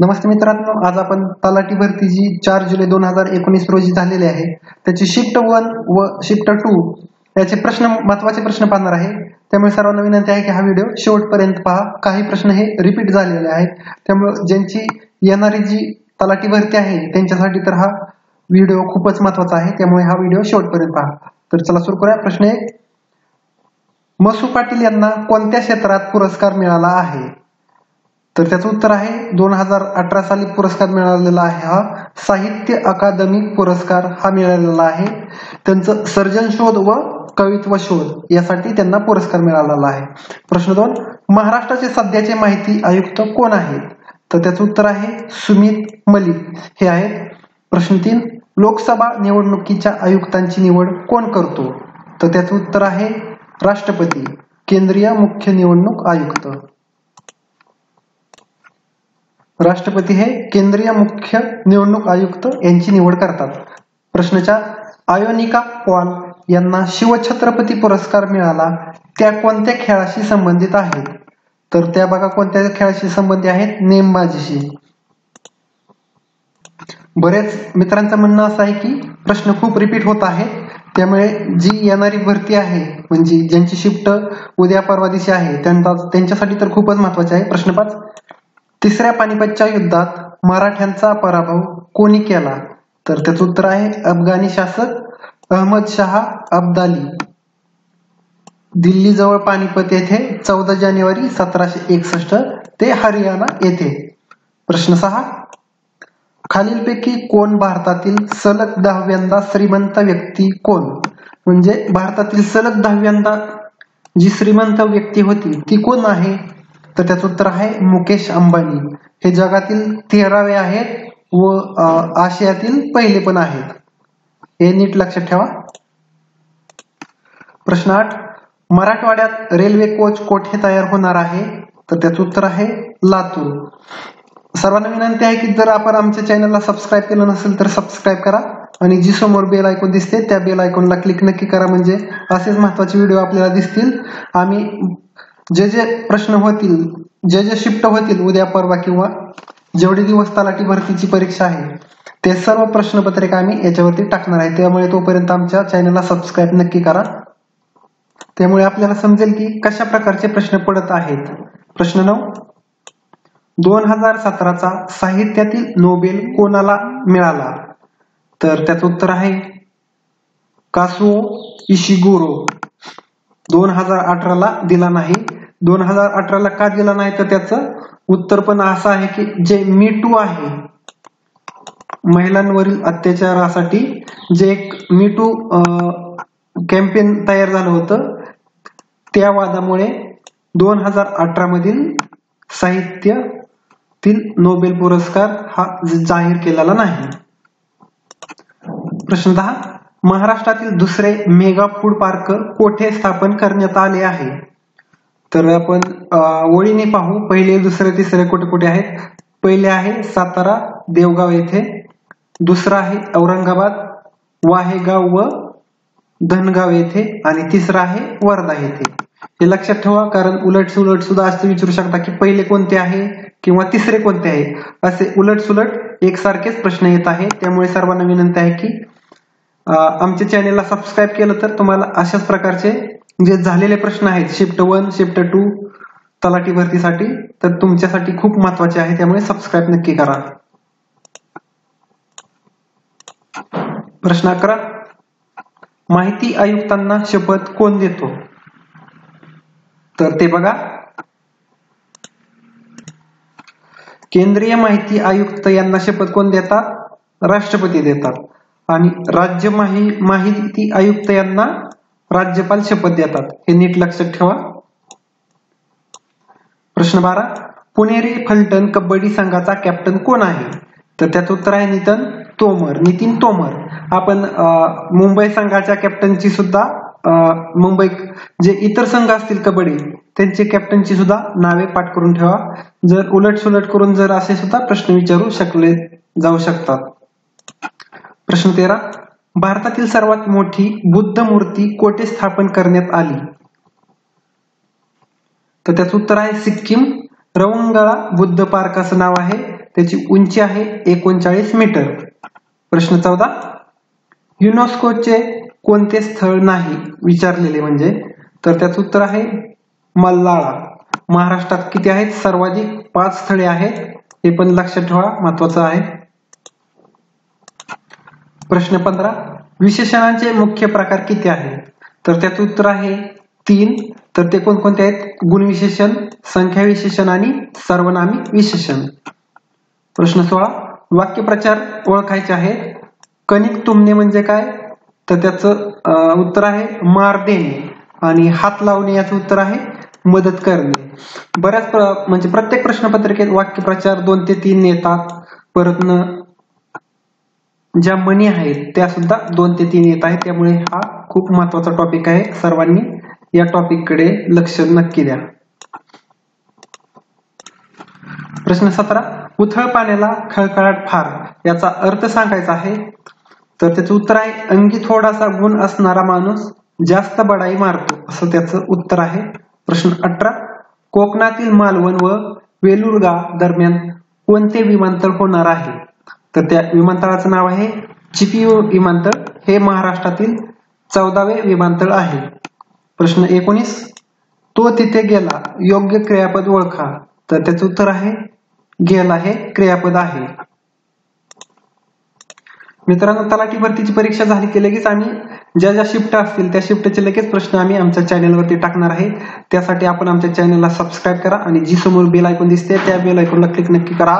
नमस्ते मित्रांनो आज आपण तलाठी भरती जी चार जुलै दोन हजार एकोणीस रोजी झालेली आहे त्याची शिफ्ट वन व शिफ्ट टू याचे प्रश्न महत्त्वाचे प्रश्न पाहणार आहे. त्यामुळे सर्वांना विनंती आहे की हा व्हिडिओ शेवटपर्यंत पहा. काही प्रश्न हे रिपीट झालेले आहेत. त्यामुळे ज्यांची येणारी जी तलाठी भरती आहे त्यांच्यासाठी तर हा व्हिडिओ खूपच महत्त्वाचा आहे. त्यामुळे हा व्हिडिओ शेवटपर्यंत पहा. तर चला सुरू करूया. प्रश्न एक. मसू पाटील यांना कोणत्या क्षेत्रात पुरस्कार मिळाला आहे? तर त्याचं उत्तर आहे दोन हजार अठरा साली पुरस्कार मिळालेला आहे हा. साहित्य अकादमी पुरस्कार हा मिळालेला आहे. त्यांचं सर्जन शोध व कवित्व शोध यासाठी त्यांना पुरस्कार मिळालेला आहे. प्रश्न दोन महाराष्ट्राचे सध्याचे माहिती आयुक्त कोण आहेत? तर त्याचं उत्तर आहे सुमित मलिक. हे आहेत. प्रश्न तीन लोकसभा निवडणुकीच्या आयुक्तांची निवड कोण करतो? तर त्याचं उत्तर आहे राष्ट्रपती केंद्रीय मुख्य निवडणूक आयुक्त. राष्ट्रपती हे केंद्रीय मुख्य निवडणूक आयुक्त यांची निवड करतात. प्रश्नचार आयोनिका पॉल यांना शिवछत्रपती पुरस्कार मिळाला त्या कोणत्या खेळाशी संबंधित आहेत? तर त्या बघा कोणत्या खेळाशी संबंधित आहेत नेमबाजीशी. बरेच मित्रांचं म्हणणं असं आहे की प्रश्न खूप रिपीट होत आहे त्यामुळे जी येणारी भरती आहे म्हणजे ज्यांची शिफ्ट उद्या परवा दिवशी आहे त्यांच्यासाठी तर खूपच महत्त्वाचे आहे. प्रश्न पाच तिसऱ्या पानिपतच्या युद्धात मराठ्यांचा पराभव कोणी केला? तर त्याचं उत्तर आहे अफगाणी शासक अहमद शहा अब्दाली. दिल्ली जवळ पानिपत येथे चौदा जानेवारी सतराशे एकसष्ट ते हरियाणा येथे. प्रश्न सहा. खालीलपैकी कोण भारतातील सलग दहाव्यांदा श्रीमंत व्यक्ती कोण? म्हणजे भारतातील सलग दहाव्यांदा जी श्रीमंत व्यक्ती होती ती कोण आहे? तर त्याचं उत्तर आहे मुकेश अंबानी. हे जगातील तेरावे आहेत व आशियातील पहिले पण आहेत. हे नीट लक्षात ठेवा. प्रश्न आठ. मराठवाड्यात रेल्वे कोच कोठे तयार होणार आहे? तर त्याचं उत्तर आहे लातूर. सर्वांना विनंती आहे की जर आपण आमच्या चॅनलला सबस्क्राईब केलं नसेल तर सबस्क्राईब करा. आणि जी समोर बेल आयकॉन दिसते त्या बेल आयकॉनला क्लिक नक्की करा. म्हणजे असेच महत्त्वाचे व्हिडिओ आपल्याला दिसतील. आम्ही जे जे प्रश्न होतील जे जे शिफ्ट होतील उद्या परवा किंवा जेवढे दिवस तलाठी भरतीची परीक्षा आहे ते सर्व प्रश्नपत्रिका आम्ही याच्यावरती टाकणार आहे. त्यामुळे तोपर्यंत आमच्या चॅनलला सबस्क्राईब नक्की करा. त्यामुळे आपल्याला समजेल की कशा प्रकारचे प्रश्न पडत आहेत. प्रश्न नऊ दोन हजार सतराचा साहित्यातील नोबेल कोणाला मिळाला? तर त्याचं उत्तर आहे कासुओ इशिगुरो. दोन हजार अठराला दिला नाही. दोन हजार अठराला का दिला नाही तर त्याचं उत्तर पण असं आहे की जे मी टू आहे महिलांवरील अत्याचारासाठी जे एक मी टू कॅम्पेन तयार झालं होतं त्या वादामुळे दोन हजार अठरा मधील साहित्यातील नोबेल पुरस्कार हा जाहीर केलेला नाही. प्रश्न दहा महाराष्ट्रातील दुसरे मेगा फूड पार्क कोठे स्थापन करण्यात आले आहे? तर आपण ओळीने पाहू. पहिले दुसरे तिसरे कुठे कुठे आहेत? पहिले आहे सातारा देवगाव येथे. दुसरा आहे औरंगाबाद वाहेगाव व धनगाव येथे. आणि तिसरा आहे वर्धा येथे. हे लक्षात ठेवा कारण उलट सुलट सुद्धा असं विचारू शकता की पहिले कोणते आहे किंवा तिसरे कोणते आहे असे उलट सुलट एकसारखेच प्रश्न येत आहे. त्यामुळे सर्वांना विनंती आहे की आमच्या चॅनेलला सबस्क्राईब केलं तर तुम्हाला अशाच प्रकारचे जे झालेले प्रश्न आहेत शिफ्ट वन शिफ्ट टू तलाठी भरतीसाठी तर तुमच्यासाठी खूप महत्त्वाचे आहे त्यामुळे सबस्क्राईब नक्की करा. प्रश्न अकरा. माहिती आयुक्तांना शपथ कोण देतो? तर ते बघा. केंद्रीय माहिती आयुक्त यांना शपथ कोण देतात? राष्ट्रपती देतात. आणि राज्य माहिती आयुक्त यांना राज्यपाल शपथ देतात. हे नीट लक्षात ठेवा. प्रश्न बारा. पुणेरी फलटण कबड्डी संघाचा कॅप्टन कोण आहे? तर त्याचं उत्तर आहे नितन तोमर नितीन तोमर. आपण मुंबई संघाच्या कॅप्टनची सुद्धा मुंबई जे इतर संघ असतील कबड्डी त्यांचे कॅप्टनची सुद्धा नावे पाठ करून ठेवा. जर उलट सुलट करून जर असे सुद्धा प्रश्न विचारू शकले जाऊ शकतात. प्रश्न तेरा. भारतातील सर्वात मोठी बुद्ध मूर्ती कोठे स्थापन करण्यात आली? तर त्याचं उत्तर आहे सिक्कीम. रवंगळा बुद्ध पार्क असं नाव आहे. त्याची उंची आहे एकोणचाळीस मीटर. प्रश्न चौदा. युनेस्कोचे कोणते स्थळ नाही विचारलेले म्हणजे? तर त्याचं उत्तर आहे मल्लाळा महाराष्ट्रात किती आहेत? सर्वाधिक पाच स्थळे आहेत. हे पण लक्षात ठेवा महत्वाचं आहे. प्रश्न पंधरा. विशेषणांचे मुख्य प्रकार किती आहेत? तर त्याचं उत्तर आहे तीन. तर ते कोणकोणते आहेत? गुणविशेषण संख्या विशेषण आणि सर्वनामी विशेषण. प्रश्न सोळा. वाक्यप्रचार ओळखायचे आहेत. कणिक तुमने म्हणजे काय? तर त्याचं उत्तर आहे मार देणे. आणि हात लावणे याचं उत्तर आहे मदत करणे. बऱ्याच म्हणजे प्रत्येक प्रश्नपत्रिकेत वाक्यप्रचार दोन ते तीन येतात. परत ज्या मनी आहेत त्या सुद्धा दोन ते तीन येत आहेत. त्यामुळे हा खूप महत्त्वाचा टॉपिक आहे. सर्वांनी या टॉपिककडे लक्ष नक्की द्या. प्रश्न सतरा. उथळ पाण्याला खळखळाट फार याचा अर्थ सांगायचा आहे तर त्याचं उत्तर आहे अंगी थोडासा गुण असणारा माणूस जास्त बडाई मारतो असं त्याचं उत्तर आहे. प्रश्न अठरा. कोकणातील मालवण व वेलुरगा दरम्यान कोणते विमानतळ होणार आहे? तर त्या विमानतळाचं नाव आहे चिपीओ विमानतळ. हे महाराष्ट्रातील चौदावे विमानतळ आहे. प्रश्न एकोणीस. तो तिथे गेला योग्य क्रियापद ओळखा. तर त्याचं उत्तर आहे गेला हे क्रियापद आहे. मित्रांनो तलाठी भरतीची परीक्षा झाली की लगेच आम्ही ज्या ज्या शिफ्ट असतील त्या शिफ्टचे लगेच प्रश्न आम्ही आमच्या चॅनलवरती टाकणार आहे. त्यासाठी आपण आमच्या चॅनलला सबस्क्राईब करा आणि जी समोर बेल ऐकून दिसते त्या बेल ऐकूनला क्लिक नक्की करा.